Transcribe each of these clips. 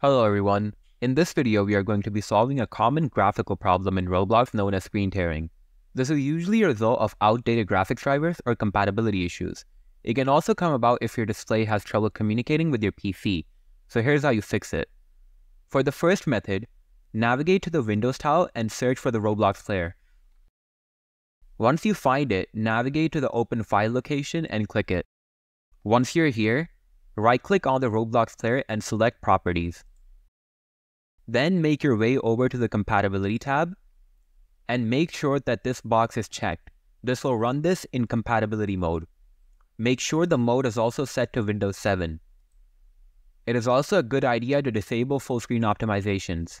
Hello everyone. In this video, we are going to be solving a common graphical problem in Roblox known as screen tearing. This is usually a result of outdated graphics drivers or compatibility issues. It can also come about if your display has trouble communicating with your PC. So here's how you fix it. For the first method, navigate to the Windows tile and search for the Roblox player. Once you find it, navigate to the open file location and click it. Once you're here, right-click on the Roblox player and select Properties. Then make your way over to the Compatibility tab and make sure that this box is checked. This will run this in compatibility mode. Make sure the mode is also set to Windows 7. It is also a good idea to disable full screen optimizations.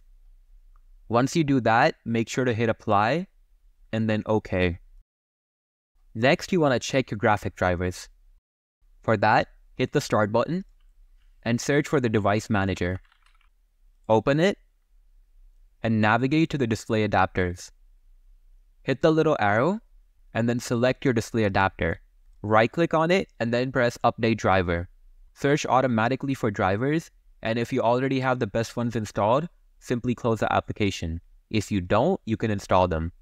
Once you do that, make sure to hit apply and then OK. Next, you want to check your graphic drivers. For that, hit the Start button and search for the device manager. Open it and navigate to the display adapters. Hit the little arrow and then select your display adapter. Right click on it and then press Update Driver. Search automatically for drivers, and if you already have the best ones installed, simply close the application. If you don't, you can install them.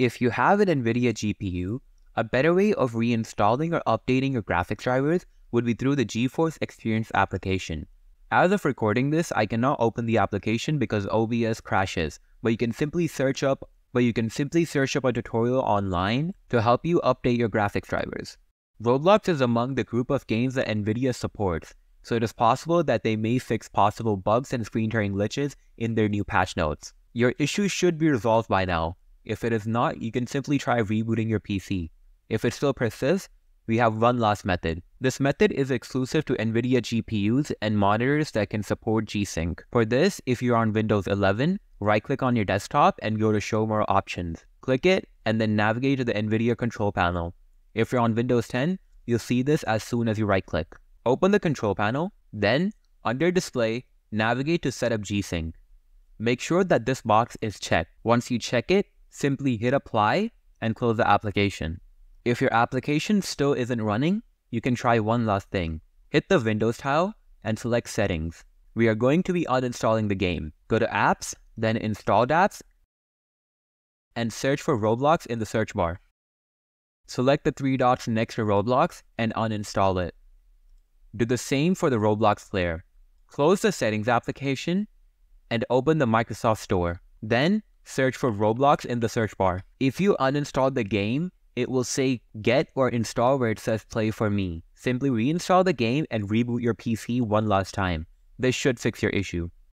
If you have an NVIDIA GPU, a better way of reinstalling or updating your graphics drivers would be through the GeForce Experience application. As of recording this, I cannot open the application because OBS crashes, but you can simply search up but you can simply search up a tutorial online to help you update your graphics drivers. Roblox is among the group of games that Nvidia supports, so it is possible that they may fix possible bugs and screen tearing glitches in their new patch notes. Your issue should be resolved by now. If it is not, you can simply try rebooting your PC. If it still persists, we have one last method. This method is exclusive to NVIDIA GPUs and monitors that can support G-Sync. For this, if you're on Windows 11, right-click on your desktop and go to Show More Options. Click it and then navigate to the NVIDIA control panel. If you're on Windows 10, you'll see this as soon as you right-click. Open the control panel, then, under Display, navigate to Set up G-Sync. Make sure that this box is checked. Once you check it, simply hit Apply and close the application. If your application still isn't running, you can try one last thing. Hit the Windows tile and select Settings. We are going to be uninstalling the game. Go to Apps, then Installed Apps, and search for Roblox in the search bar. Select the three dots next to Roblox and uninstall it. Do the same for the Roblox player. Close the Settings application and open the Microsoft Store. Then, search for Roblox in the search bar. If you uninstall the game, it will say get or install where it says play for me. Simply reinstall the game and reboot your PC one last time. This should fix your issue.